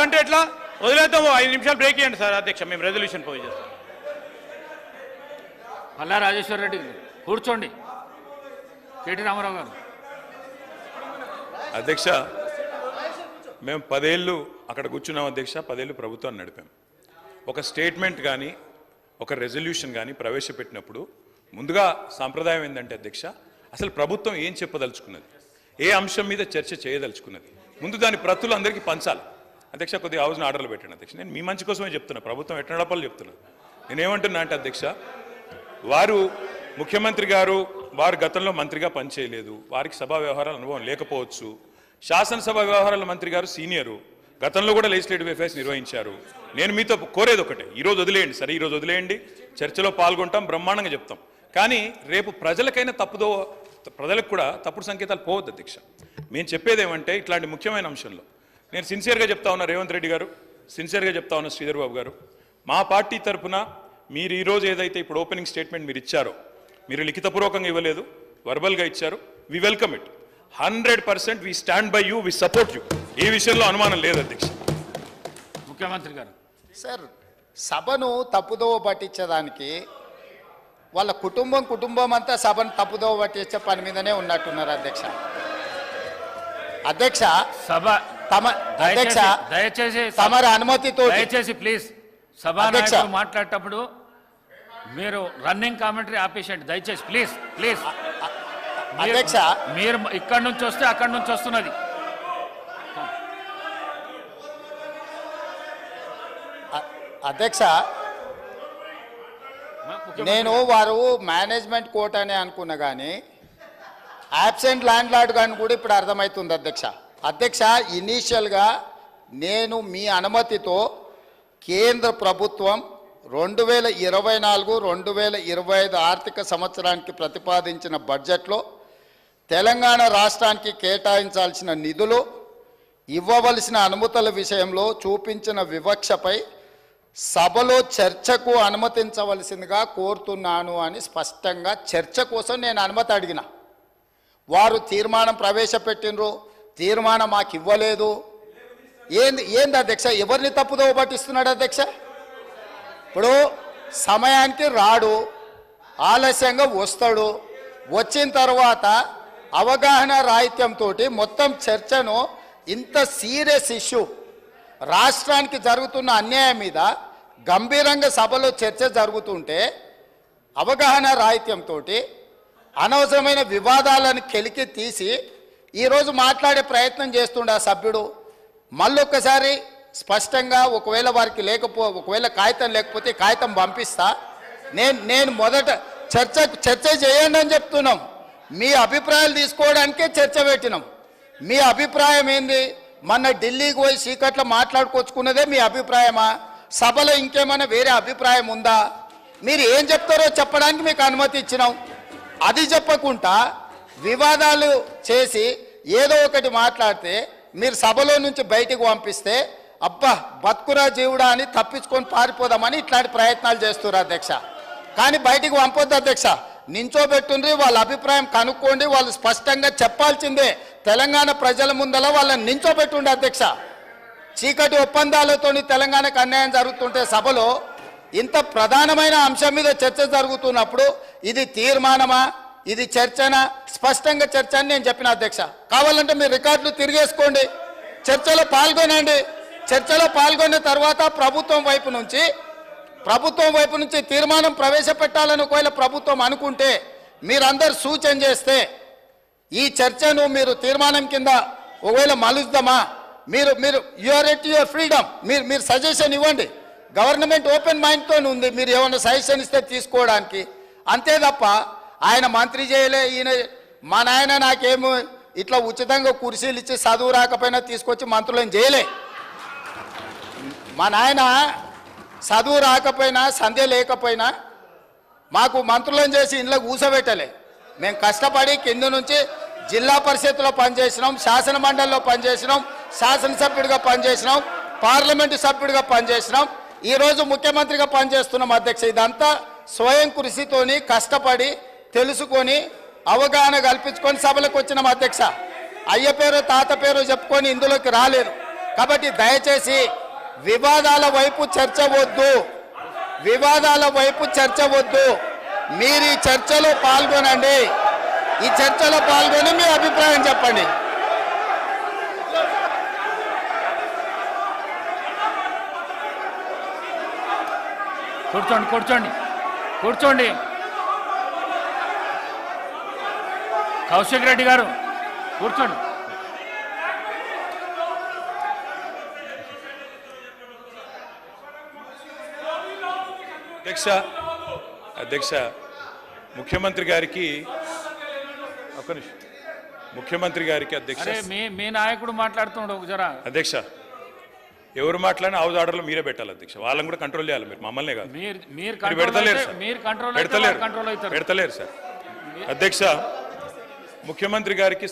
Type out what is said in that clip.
వద్దంటే ఎట్లా? వదిలేద్దాం ఓ ఐదు నిమిషాలు బ్రేక్ ఇవ్వండి సార్ అధ్యక్ష మేము రెజల్యూషన్ పోయి చేస్తాం. పల్లా రాజేశ్వర రెడ్డి కూర్చోండి. కేటీ రామారావు గారు. అధ్యక్ష మేము పదేళ్ళు అక్కడ కూర్చున్నాం అధ్యక్ష పదేళ్ళు ప్రభుత్వాన్ని నడిపాం. ఒక స్టేట్మెంట్ కానీ ఒక రెజల్యూషన్ కానీ ప్రవేశపెట్టినప్పుడు ముందుగా సాంప్రదాయం ఏంటంటే అధ్యక్ష అసలు ప్రభుత్వం ఏం చెప్పదలుచుకున్నది? ఏ అంశం మీద చర్చ చేయదలుచుకున్నది? ముందు దాని ప్రతులు అందరికీ పంచాలి. అధ్యక్ష కొద్దిగా హౌస్ని ఆర్డర్లు పెట్టండి అధ్యక్ష. నేను మీ మంచి కోసమే చెప్తున్నా. ప్రభుత్వం ఎట్ట నడపాలో చెప్తున్నా. నేనేమంటున్నా అంటే అధ్యక్ష వారు ముఖ్యమంత్రి గారు వారు గతంలో మంత్రిగా పనిచేయలేదు. వారికి సభా వ్యవహారాల అనుభవం లేకపోవచ్చు. శాసనసభ వ్యవహారాల మంత్రి గారు సీనియరు. గతంలో కూడా లెజిస్లేటివ్ అఫైర్స్ నిర్వహించారు. నేను మీతో కోరేది ఒకటే. ఈరోజు వదిలేయండి. సరే ఈరోజు వదిలేయండి. చర్చలో పాల్గొంటాం బ్రహ్మాండంగా చెప్తాం. కానీ రేపు ప్రజలకైనా తప్పుదో ప్రజలకు కూడా తప్పుడు సంకేతాలు పోవద్దు అధ్యక్ష. మేము చెప్పేది ఏమంటే ఇట్లాంటి ముఖ్యమైన అంశంలో నేను సిన్సియర్గా చెప్తా ఉన్నా రేవంత్ రెడ్డి గారు. సిన్సియర్గా చెప్తా ఉన్నా శ్రీధర్ బాబు గారు. మా పార్టీ తరపున మీరు ఈ రోజు ఏదైతే ఇప్పుడు ఓపెనింగ్ స్టేట్మెంట్ మీరు ఇచ్చారో మీరు లిఖితపూర్వకంగా ఇవ్వలేదు వర్బల్గా ఇచ్చారు we welcome it hundred percent we stand by you we support you ఏ విషయంలో అనుమానం లేదు అధ్యక్ష. ముఖ్యమంత్రి గారు. సార్ సభను తప్పుదోవ పట్టించేదానికి వాళ్ళ కుటుంబం కుటుంబం అంతా సభను తప్పుదోవ పట్టించే పని మీదనే ఉన్నట్టున్నారు అధ్యక్ష. అధ్యక్ష సభ తమ అధ్యక్ష దయచేసి తమరి అనుమతితో దయచేసి ప్లీజ్. సభానాయకులు మాట్లాడేటప్పుడు మీరు రన్నింగ్ కామెంటరీ ఆపేసండి దయచేసి ప్లీజ్ ప్లీజ్. అధ్యక్ష. మీరు ఇక్కడి నుంచి వస్తే అక్కడి నుంచి వస్తున్నది. అధ్యక్ష నేను వారు మేనేజ్మెంట్ కోర్ట్ అనే అనుకున్నా కానీ యాబ్సెంట్ ల్యాండ్ లార్డ్ కానీ కూడా ఇప్పుడు అర్థమవుతుంది అధ్యక్ష. అధ్యక్ష ఇనీషియల్గా నేను మీ అనుమతితో కేంద్ర ప్రభుత్వం రెండు వేల ఇరవై నాలుగు రెండు వేల ఇరవై ఐదు ఆర్థిక సంవత్సరానికి ప్రతిపాదించిన బడ్జెట్లో తెలంగాణ రాష్ట్రానికి కేటాయించాల్సిన నిధులు ఇవ్వవలసిన అనుమతుల విషయంలో చూపించిన వివక్షపై సభలో చర్చకు అనుమతించవలసిందిగా కోరుతున్నాను అని స్పష్టంగా చర్చ కోసం నేను అనుమతి అడిగిన. వారు తీర్మానం ప్రవేశపెట్టినరు తీర్మానం మాకు ఇవ్వలేదు. ఏంది ఏంది అధ్యక్ష? ఎవరిని తప్పుదో పట్టిస్తున్నాడు అధ్యక్ష? ఇప్పుడు సమయానికి రాడు ఆలస్యంగా వస్తాడు. వచ్చిన తర్వాత అవగాహన రాహిత్యంతో మొత్తం చర్చను ఇంత సీరియస్ ఇష్యూ రాష్ట్రానికి జరుగుతున్న అన్యాయం మీద గంభీరంగా సభలో చర్చ జరుగుతుంటే అవగాహన రాహిత్యంతో అనవసరమైన వివాదాలను కెలికి తీసి ఈరోజు మాట్లాడే ప్రయత్నం చేస్తుండే ఆ సభ్యుడు. మళ్ళొక్కసారి స్పష్టంగా ఒకవేళ వారికి లేకపో ఒకవేళ కాగితం లేకపోతే కాగితం పంపిస్తా. నేను నేను మొదట చర్చ చర్చ చేయండి అని చెప్తున్నాం. మీ అభిప్రాయాలు తీసుకోవడానికే చర్చ పెట్టినాం. మీ అభిప్రాయం ఏంది? మొన్న ఢిల్లీకి పోయి చీకట్లో మాట్లాడుకొచ్చుకున్నదే మీ అభిప్రాయమా? సభలో ఇంకేమైనా వేరే అభిప్రాయం ఉందా? మీరు ఏం చెప్తారో చెప్పడానికి మీకు అనుమతి ఇచ్చినాం. అది చెప్పకుండా వివాదాలు చేసి ఏదో ఒకటి మాట్లాడితే మీరు సభలో నుంచి బయటికి పంపిస్తే అబ్బా బతుకురా జీవుడా అని తప్పించుకొని పారిపోదామని ఇట్లాంటి ప్రయత్నాలు చేస్తున్నారు అధ్యక్ష. కానీ బయటికి పంపొద్దు అధ్యక్ష. నించోబెట్టుండ్రి వాళ్ళ అభిప్రాయం కనుక్కోండి వాళ్ళు స్పష్టంగా చెప్పాల్సిందే. తెలంగాణ ప్రజల ముందల వాళ్ళని నించోబెట్టుండే అధ్యక్ష. చీకటి ఒప్పందాలతోని తెలంగాణకు అన్యాయం జరుగుతుంటే సభలో ఇంత ప్రధానమైన అంశం మీద చర్చ జరుగుతున్నప్పుడు ఇది తీర్మానమా? ఇది చర్చనా? స్పష్టంగా చర్చ అని నేను చెప్పిన అధ్యక్ష. కావాలంటే మీరు రికార్డులు తిరిగేసుకోండి. చర్చలో పాల్గొనండి. చర్చలో పాల్గొన్న తర్వాత ప్రభుత్వం వైపు నుంచి ప్రభుత్వం వైపు నుంచి తీర్మానం ప్రవేశపెట్టాలని ఒకవేళ ప్రభుత్వం అనుకుంటే మీరందరు సూచన చేస్తే ఈ చర్చను మీరు తీర్మానం కింద ఒకవేళ మలుద్దామా? మీరు మీరు యువర్ ఎట్ యువర్ ఫ్రీడమ్ మీరు మీరు సజెషన్ ఇవ్వండి. గవర్నమెంట్ ఓపెన్ మైండ్తో ఉంది. మీరు ఏమైనా సజెషన్ ఇస్తే తీసుకోవడానికి. అంతే తప్ప ఆయన మంత్రి చేయలే ఈయన మా నాయన నాకేమో ఇట్లా ఉచితంగా కుర్చీలు ఇచ్చి చదువు రాకపోయినా తీసుకొచ్చి మంత్రులను చేయలే. మా నాయన చదువు రాకపోయినా సంధ్య లేకపోయినా మాకు మంత్రులను చేసి ఇంట్లో కూసబెట్టలే. మేము కష్టపడి కింద నుంచి జిల్లా పరిషత్లో పనిచేసినాం శాసన మండలిలో పనిచేసినాం శాసనసభ్యుడిగా పనిచేసినాం పార్లమెంటు సభ్యుడిగా పనిచేసినాం. ఈరోజు ముఖ్యమంత్రిగా పనిచేస్తున్నాం అధ్యక్ష. ఇదంతా స్వయం కృషితోని కష్టపడి తెలుసుకొని అవగాహన కల్పించుకొని సభలకు వచ్చినాం అధ్యక్ష. అయ్య పేరు తాత పేరు చెప్పుకొని ఇందులోకి రాలేదు. కాబట్టి దయచేసి వివాదాల వైపు చర్చ వద్దు. వివాదాల వైపు చర్చ వద్దు. మీరు ఈ చర్చలో పాల్గొనండి. ఈ చర్చలో పాల్గొని మీ అభిప్రాయం చెప్పండి. కూర్చోండి కూర్చోండి. కూర్చోండి. కౌశిక్ రెడ్డి గారు కూర్చోండి. అధ్యక్ష అధ్యక్ష ముఖ్యమంత్రి గారికి ఒక్క నిమిషం. ముఖ్యమంత్రి గారికి అధ్యక్ష. మీ మీ నాయకుడు మాట్లాడుతున్నాడు ఒక జరా. అధ్యక్ష ఎవరు మాట్లాడినా హౌస్ ఆర్డర్లో మీరే పెట్టాలి అధ్యక్ష. వాళ్ళని కూడా కంట్రోల్ చేయాలి మీరు మమ్మల్నే కాదు. మీరు పెడతలేరు సార్. మీరు కంట్రోల్ అయితే పెడతలేరు. పెడతలేరు సార్. అధ్యక్ష ముఖ్యమంత్రి గారికి